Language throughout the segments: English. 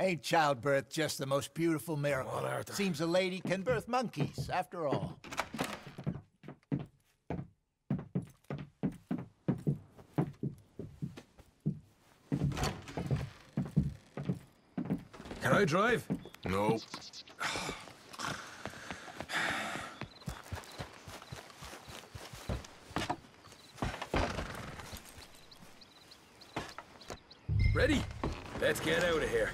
Ain't childbirth just the most beautiful miracle? On earth. Seems a lady can birth monkeys, after all. Can I drive? No. Ready? Let's get out of here.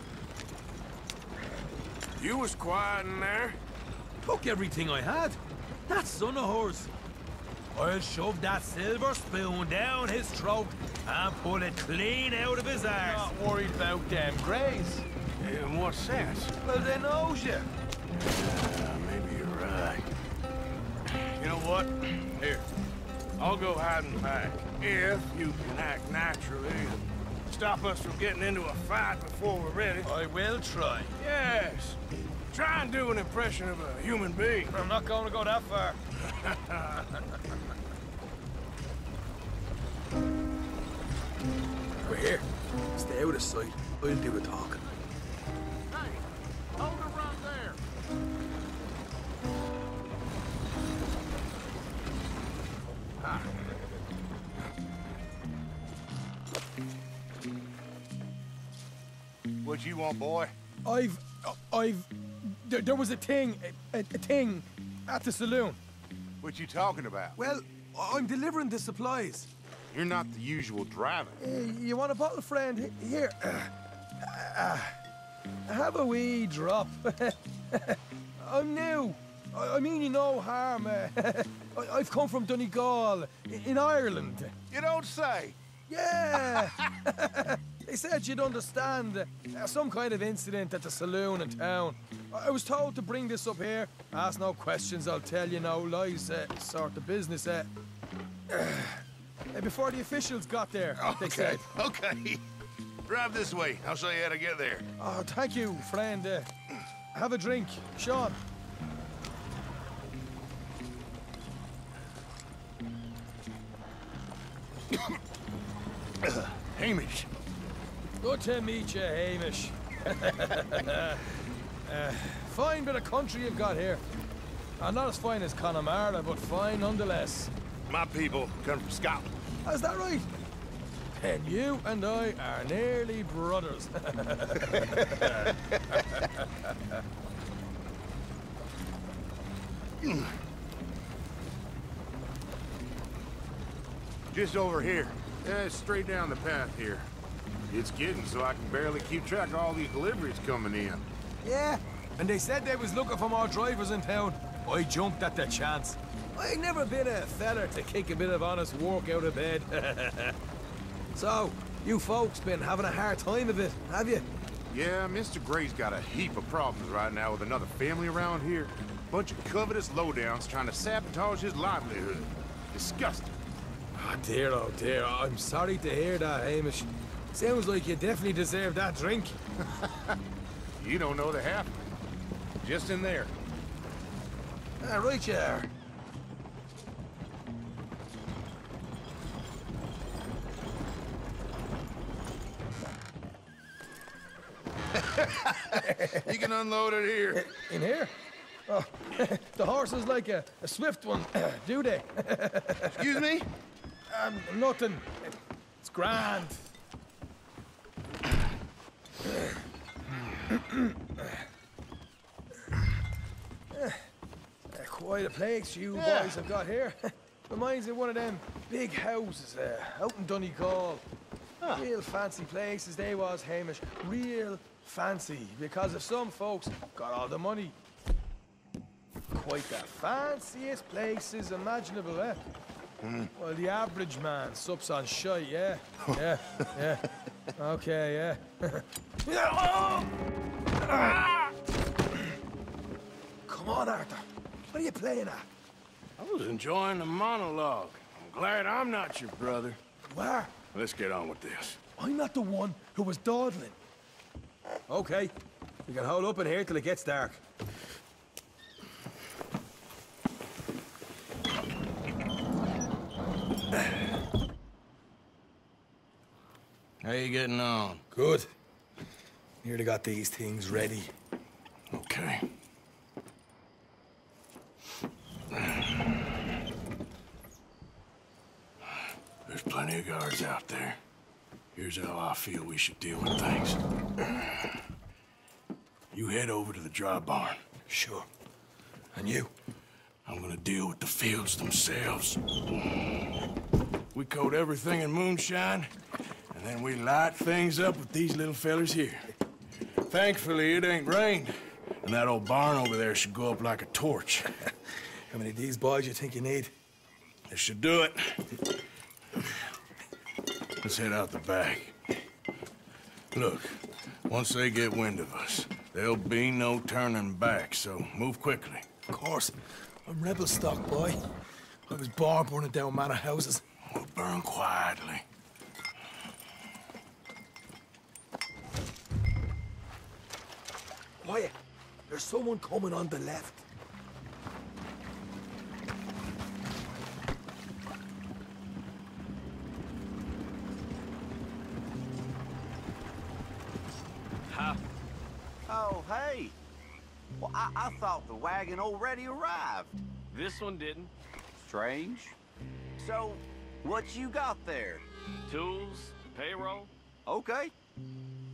You was quiet in there. Took everything I had. That son of horse. I'll shove that silver spoon down his throat and pull it clean out of his arse. Not worried about them Grays. In what sense? Well, they knows you. Uh, maybe you're right. You know what? Here, I'll go hiding back. If you can act naturally stop us from getting into a fight before we're ready. I will try. Yes. Try and do an impression of a human being. I'm not going to go that far. We're here. Stay out of sight. I'll do the talking. Boy? I've... I've... There, there was a thing, a, a, thing, at the saloon. What you talking about? Well, I'm delivering the supplies. You're not the usual driver. Uh, you want a bottle, friend? Here. Uh, uh, have a wee drop. I'm new. I, I, mean you no harm. I, I've come from Donegal, in Ireland. You don't say? Yeah. they said you'd understand. Uh, some kind of incident at the saloon in town. I was told to bring this up here. Ask no questions, I'll tell you no lies. Uh, sort of business. Uh, before the officials got there, okay. said. Okay. Drive this way. I'll show you how to get there. Oh, thank you, friend. Uh, have a drink. Sean. Hamish. Good to meet you, Hamish. uh, fine bit of country you've got here. Uh, not as fine as Connemara, but fine nonetheless. My people come from Scotland. Is that right? And you and I are nearly brothers. Just over here. Yeah, straight down the path here. It's getting so I can barely keep track of all these deliveries coming in. Yeah, and they said they was looking for more drivers in town. I jumped at the chance. I ain't never been a feller to kick a bit of honest work out of bed. so, you folks been having a hard time of it, have you? Yeah, Mr. Gray's got a heap of problems right now with another family around here. Bunch of covetous lowdowns trying to sabotage his livelihood. Disgusting. Oh dear, oh dear. I'm sorry to hear that, Hamish. Sounds like you definitely deserve that drink. you don't know the half. Just in there. Ah, right you are. you can unload it here. In here? Oh, the horse is like a, a swift one, do they? Excuse me? Um, nothing. It's grand. By a place you Yeah. boys have got here. Reminds me of one of them big houses uh, out in Donegal. Real fancy places they was, Hamish. Real fancy. Because if some folks got all the money. Quite the fanciest places imaginable, eh? Well, the average man sups on shite, yeah? Yeah, yeah. Okay, yeah. Come on, Arthur. What are you playing at? I was enjoying the monologue. I'm glad I'm not your brother. Where? Let's get on with this. I'm not the one who was dawdling. Okay. We can hold up in here till it gets dark. How you getting on? Good. Nearly got these things ready. Okay. There's plenty of guards out there. Here's how I feel we should deal with things. You head over to the dry barn. Sure. And you? I'm gonna deal with the fields themselves. We coat everything in moonshine, and then we light things up with these little fellers here. Thankfully, it ain't rained, and that old barn over there should go up like a torch. How many of these boys you think you need? This should do it. Let's head out the back. Look, once they get wind of us, there'll be no turning back, so move quickly. Of course. I'm rebel stock, boy. I was born burning down manor houses. We'll burn quietly. There's someone coming on the left. Oh, hey. Well, I, I thought the wagon already arrived. This one didn't. Strange. So, what you got there? Tools, payroll? Okay.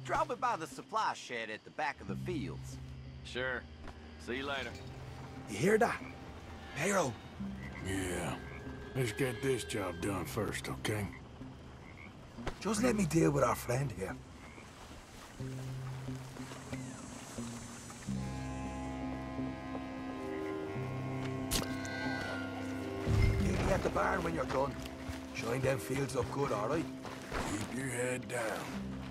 Drop it by the supply shed at the back of the fields. Sure. See you later. You hear that? Payroll. Yeah. Let's get this job done first, okay? Just let me deal with our friend here. Meet me at the barn when you're done. Shine them fields up good, all right? Keep your head down.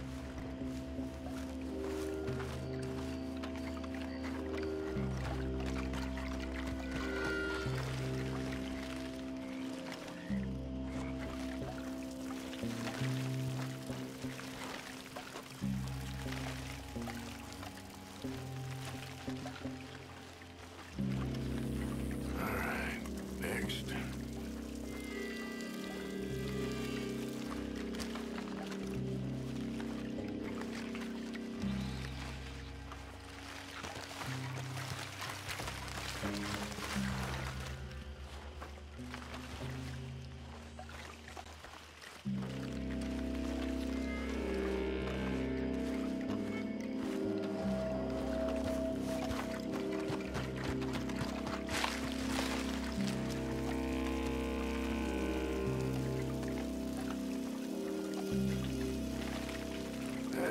Next.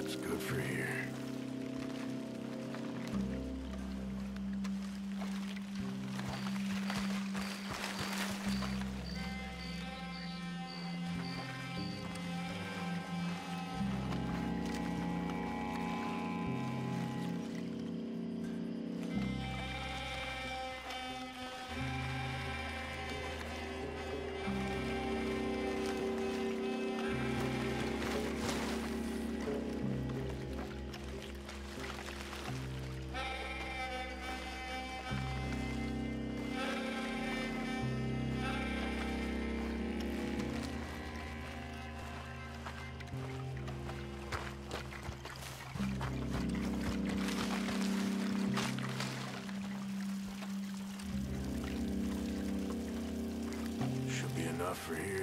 That's good for here. Enough for here.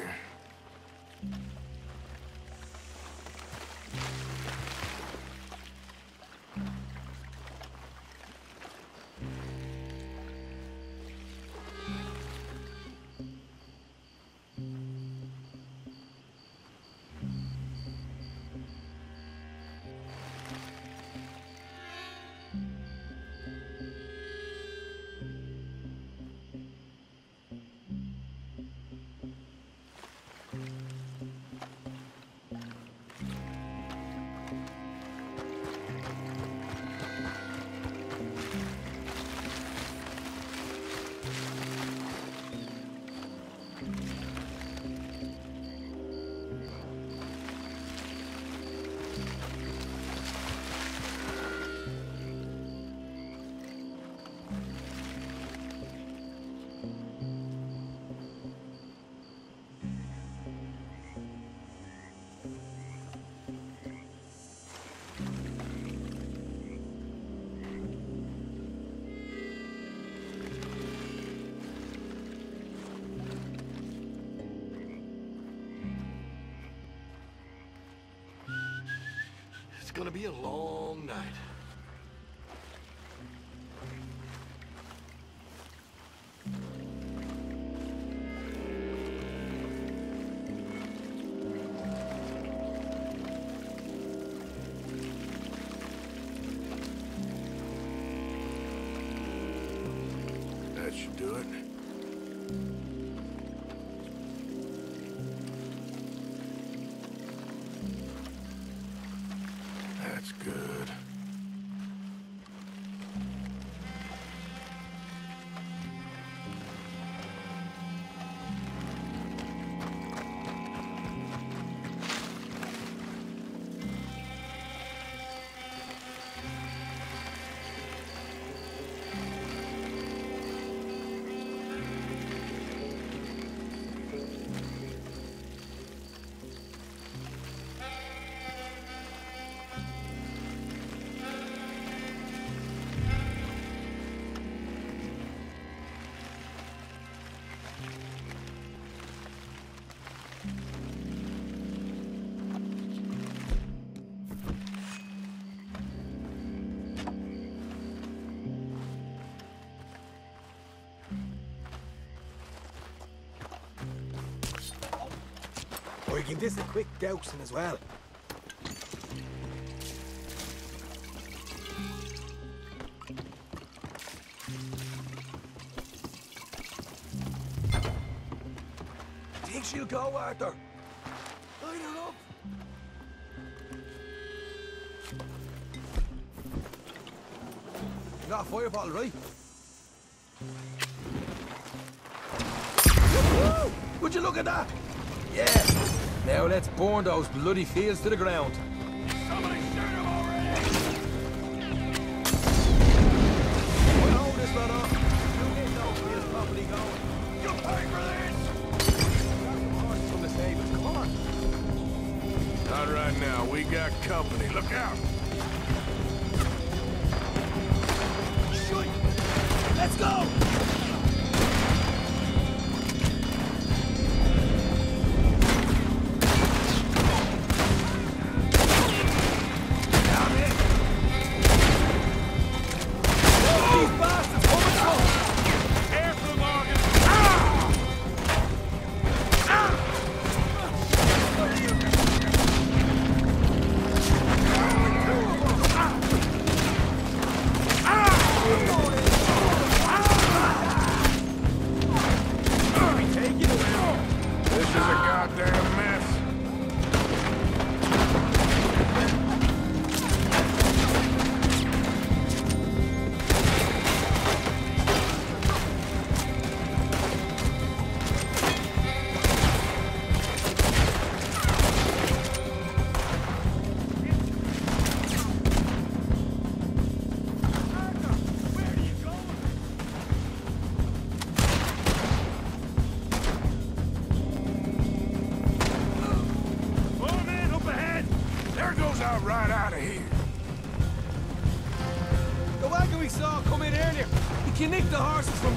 Gonna be a long night. That's good. Can this a quick dousing as well. Think she'll go, Arthur? Line her up. You got a fireball, right? Would you look at that? Yeah. Now let's burn those bloody fields to the ground. Somebody shoot him already! We'll hold this lot up. We'll get those fields properly going. You pay for this! Horses from the stables. Come on. Not right now. We got company. Look out! Shoot! Let's go! The horses from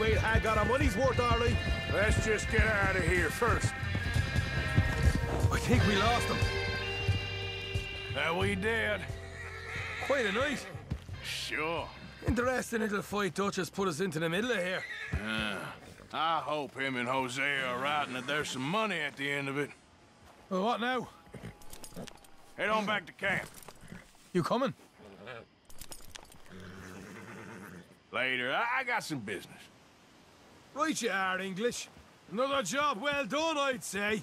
Had got our money's worth, right. Let's just get out of here first. I think we lost him. That we did. Quite a night. Sure. Interesting little fight Dutch has put us into the middle of here. Uh, I hope him and Hosea are right and that there's some money at the end of it. Well, what now? Head on back to camp. You coming? Later. I, I got some business. Right you are, English. Another job well done, I'd say.